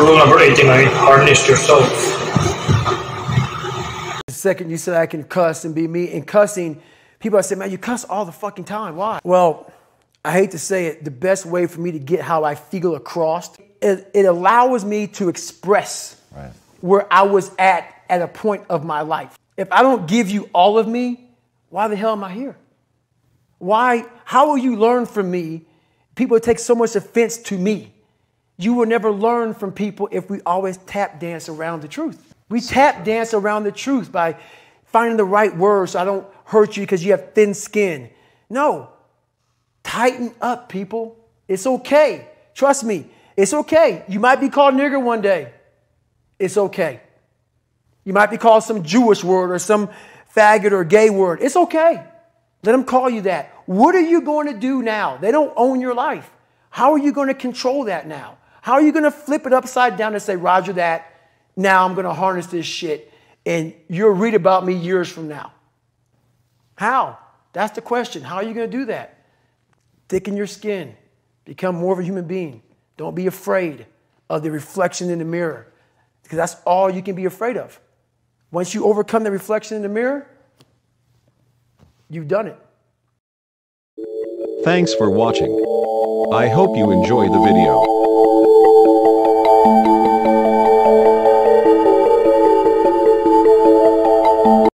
collaborating, I harnessed yourself. The second you said I can cuss and be me, and cussing, people I say, man, you cuss all the fucking time. Why? Well, I hate to say it, the best way for me to get how I feel across, it, it allows me to express right. where I was at at a point of my life. If I don't give you all of me, why the hell am I here? Why, how will you learn from me? People take so much offense to me. You will never learn from people if we always tap dance around the truth. We tap dance around the truth by finding the right words so I don't hurt you because you have thin skin. No, tighten up, people. It's okay. Trust me, it's okay. You might be called nigger one day. It's okay. You might be called some Jewish word or some faggot or gay word. It's okay. Let them call you that. What are you going to do now? They don't own your life. How are you going to control that now? How are you going to flip it upside down and say, Roger, that, now I'm going to harness this shit and you'll read about me years from now? How? That's the question. How are you going to do that? Thicken your skin, become more of a human being. Don't be afraid of the reflection in the mirror because that's all you can be afraid of. Once you overcome the reflection in the mirror, you've done it. Thanks for watching. I hope you enjoy the video.